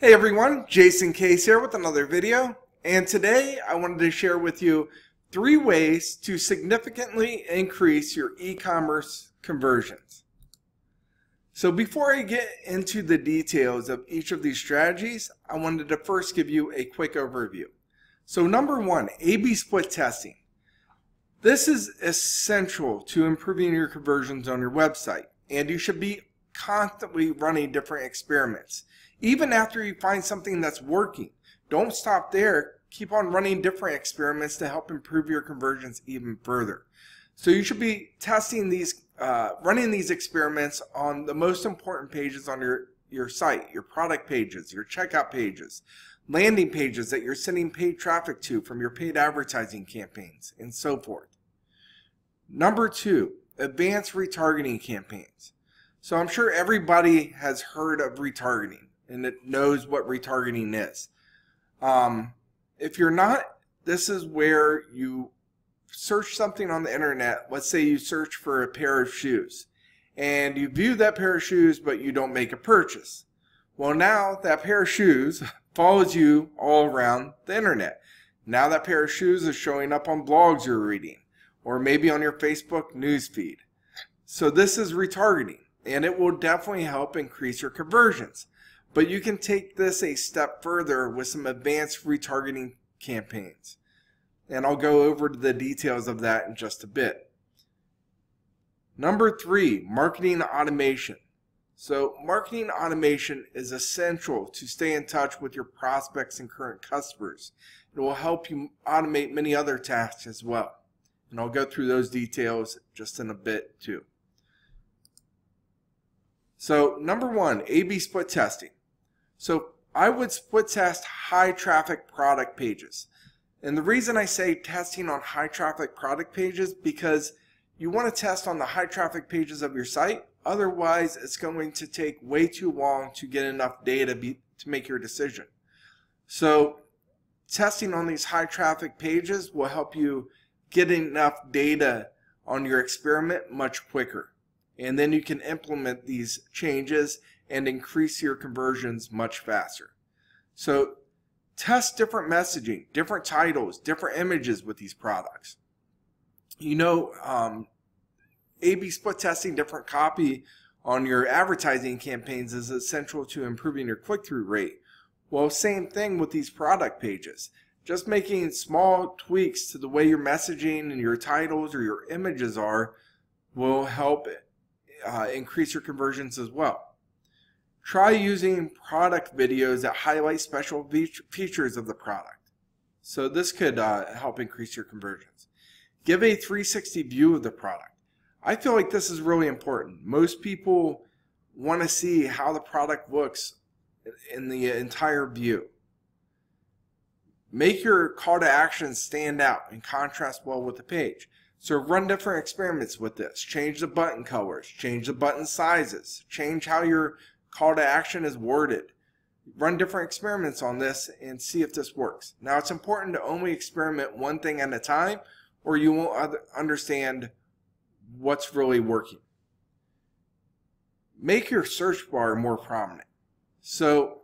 Hey everyone, Jason Case here with another video. And today I wanted to share with you three ways to significantly increase your e-commerce conversions. So before I get into the details of each of these strategies, I wanted to first give you a quick overview. So number one, A-B split testing. This is essential to improving your conversions on your website, and you should be constantly running different experiments. Even after you find something that's working, don't stop there. Keep on running different experiments to help improve your conversions even further. So you should be testing these, uh, running these experiments on the most important pages on your, your site, your product pages, your checkout pages, landing pages that you're sending paid traffic to from your paid advertising campaigns, and so forth. Number two, advanced retargeting campaigns. So I'm sure everybody has heard of retargeting and it knows what retargeting is. Um, if you're not, this is where you search something on the internet. Let's say you search for a pair of shoes and you view that pair of shoes, but you don't make a purchase. Well, now that pair of shoes follows you all around the internet. Now that pair of shoes is showing up on blogs you're reading or maybe on your Facebook newsfeed. So this is retargeting and it will definitely help increase your conversions. But you can take this a step further with some advanced retargeting campaigns. And I'll go over the details of that in just a bit. Number three, marketing automation. So marketing automation is essential to stay in touch with your prospects and current customers. It will help you automate many other tasks as well. And I'll go through those details just in a bit too. So number one, A-B split testing. So I would split test high traffic product pages. And the reason I say testing on high traffic product pages because you want to test on the high traffic pages of your site. Otherwise, it's going to take way too long to get enough data be, to make your decision. So testing on these high traffic pages will help you get enough data on your experiment much quicker. And then you can implement these changes and increase your conversions much faster. So test different messaging, different titles, different images with these products. You know, um, A-B split testing different copy on your advertising campaigns is essential to improving your click-through rate. Well, same thing with these product pages. Just making small tweaks to the way your messaging and your titles or your images are will help uh, increase your conversions as well. Try using product videos that highlight special features of the product. So this could uh, help increase your conversions. Give a 360 view of the product. I feel like this is really important. Most people want to see how the product looks in the entire view. Make your call to action stand out and contrast well with the page. So run different experiments with this. Change the button colors, change the button sizes, change how your call to action is worded. Run different experiments on this and see if this works. Now it's important to only experiment one thing at a time or you won't understand what's really working. Make your search bar more prominent. So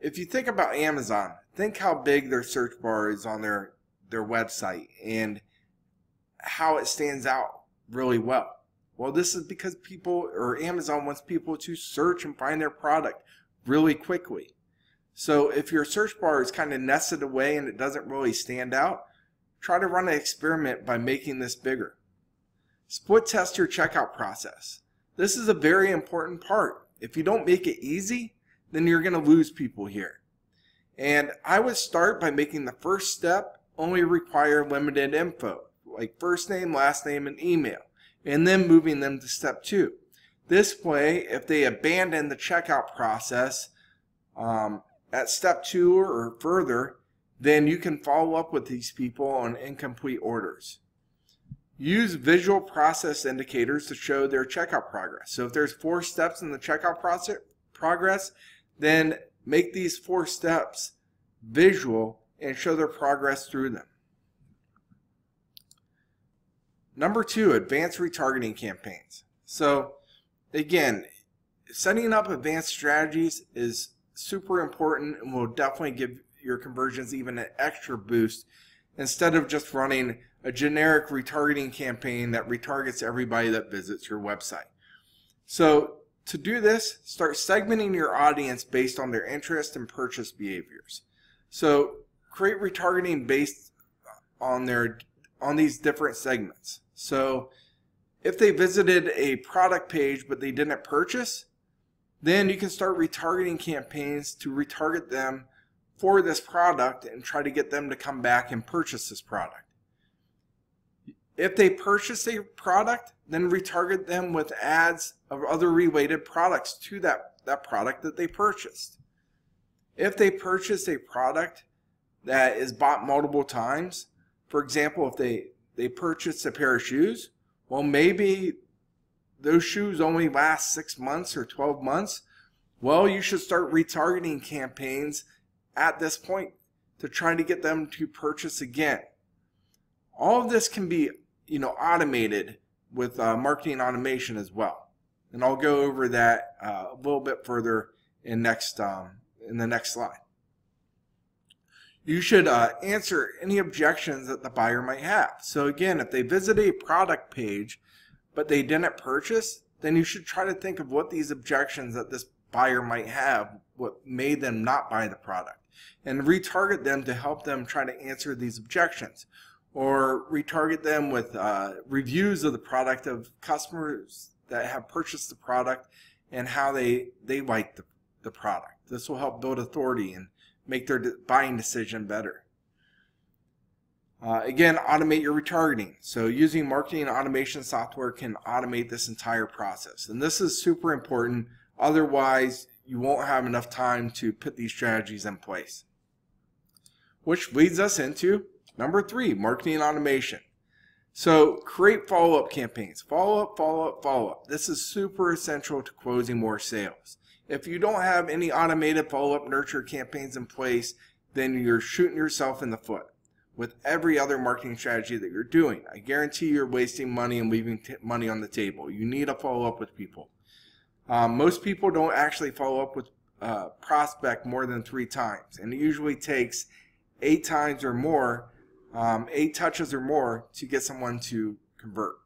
if you think about Amazon, think how big their search bar is on their, their website and how it stands out really well. Well, this is because people or Amazon wants people to search and find their product really quickly. So if your search bar is kind of nested away and it doesn't really stand out, try to run an experiment by making this bigger. Split test your checkout process. This is a very important part. If you don't make it easy, then you're going to lose people here. And I would start by making the first step only require limited info, like first name, last name, and email and then moving them to step two. This way, if they abandon the checkout process um, at step two or further, then you can follow up with these people on incomplete orders. Use visual process indicators to show their checkout progress. So if there's four steps in the checkout process progress, then make these four steps visual and show their progress through them. Number two, advanced retargeting campaigns. So again, setting up advanced strategies is super important and will definitely give your conversions even an extra boost instead of just running a generic retargeting campaign that retargets everybody that visits your website. So to do this, start segmenting your audience based on their interest and purchase behaviors. So create retargeting based on their on these different segments. So if they visited a product page but they didn't purchase, then you can start retargeting campaigns to retarget them for this product and try to get them to come back and purchase this product. If they purchase a product, then retarget them with ads of other related products to that, that product that they purchased. If they purchase a product that is bought multiple times, for example, if they, they purchase a pair of shoes, well, maybe those shoes only last six months or 12 months. Well, you should start retargeting campaigns at this point to try to get them to purchase again. All of this can be, you know, automated with uh, marketing automation as well. And I'll go over that uh, a little bit further in next um, in the next slide. You should uh, answer any objections that the buyer might have. So again, if they visit a product page but they didn't purchase, then you should try to think of what these objections that this buyer might have, what made them not buy the product, and retarget them to help them try to answer these objections. Or retarget them with uh, reviews of the product of customers that have purchased the product and how they, they like the, the product. This will help build authority and make their buying decision better. Uh, again, automate your retargeting. So using marketing automation software can automate this entire process. And this is super important Otherwise, you won't have enough time to put these strategies in place. Which leads us into number three, marketing automation. So create follow-up campaigns. Follow-up, follow-up, follow-up. This is super essential to closing more sales. If you don't have any automated follow-up nurture campaigns in place, then you're shooting yourself in the foot with every other marketing strategy that you're doing. I guarantee you're wasting money and leaving money on the table. You need to follow up with people. Um, most people don't actually follow up with uh, prospect more than three times, and it usually takes eight times or more, um, eight touches or more to get someone to convert.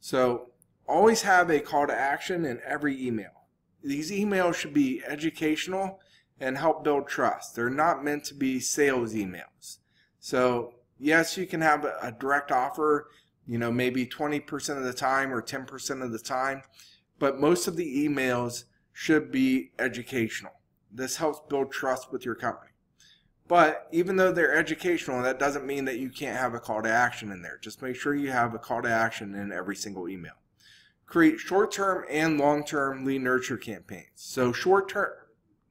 So always have a call to action in every email. These emails should be educational and help build trust. They're not meant to be sales emails. So yes, you can have a direct offer, you know, maybe 20% of the time or 10% of the time but most of the emails should be educational. This helps build trust with your company. But even though they're educational, that doesn't mean that you can't have a call to action in there. Just make sure you have a call to action in every single email. Create short-term and long-term lead nurture campaigns. So short-term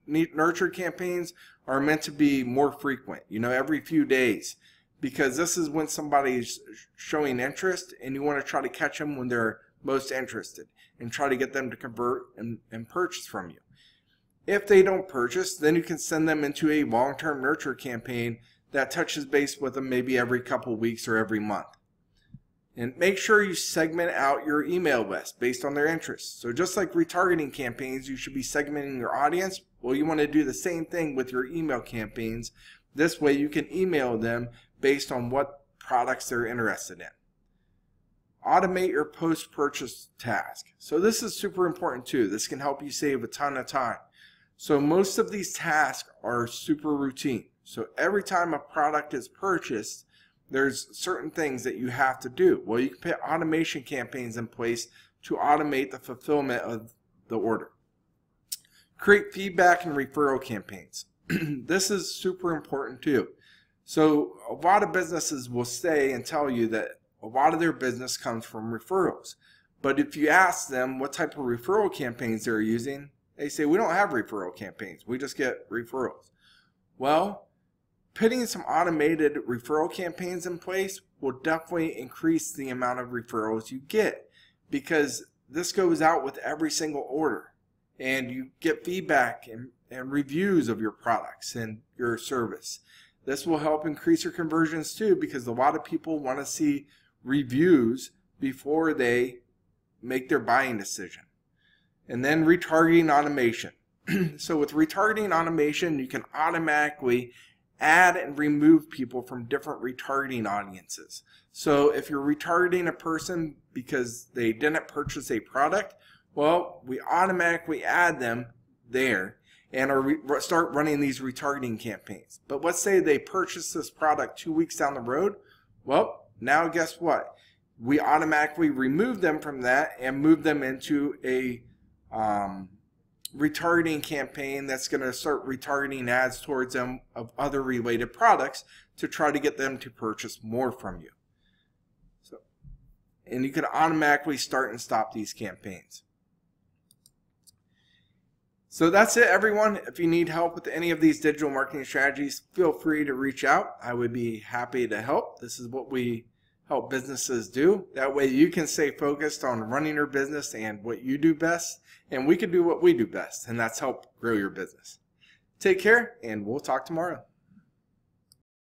nurture campaigns are meant to be more frequent, you know, every few days, because this is when somebody's showing interest and you want to try to catch them when they're most interested and try to get them to convert and, and purchase from you. If they don't purchase, then you can send them into a long-term nurture campaign that touches base with them maybe every couple weeks or every month. And make sure you segment out your email list based on their interests. So just like retargeting campaigns, you should be segmenting your audience. Well, you want to do the same thing with your email campaigns. This way you can email them based on what products they're interested in automate your post-purchase task. So this is super important too. This can help you save a ton of time. So most of these tasks are super routine. So every time a product is purchased, there's certain things that you have to do. Well, you can put automation campaigns in place to automate the fulfillment of the order. Create feedback and referral campaigns. this is super important too. So a lot of businesses will say and tell you that a lot of their business comes from referrals. But if you ask them what type of referral campaigns they're using, they say, we don't have referral campaigns. We just get referrals. Well, putting some automated referral campaigns in place will definitely increase the amount of referrals you get because this goes out with every single order and you get feedback and, and reviews of your products and your service. This will help increase your conversions too because a lot of people want to see reviews before they make their buying decision. And then retargeting automation. so with retargeting automation, you can automatically add and remove people from different retargeting audiences. So if you're retargeting a person because they didn't purchase a product, well, we automatically add them there and are start running these retargeting campaigns. But let's say they purchase this product two weeks down the road. Well, now guess what? We automatically remove them from that and move them into a um, retargeting campaign that's going to start retargeting ads towards them of other related products to try to get them to purchase more from you. So, and you can automatically start and stop these campaigns. So that's it, everyone. If you need help with any of these digital marketing strategies, feel free to reach out. I would be happy to help. This is what we help businesses do. That way you can stay focused on running your business and what you do best, and we can do what we do best, and that's help grow your business. Take care, and we'll talk tomorrow.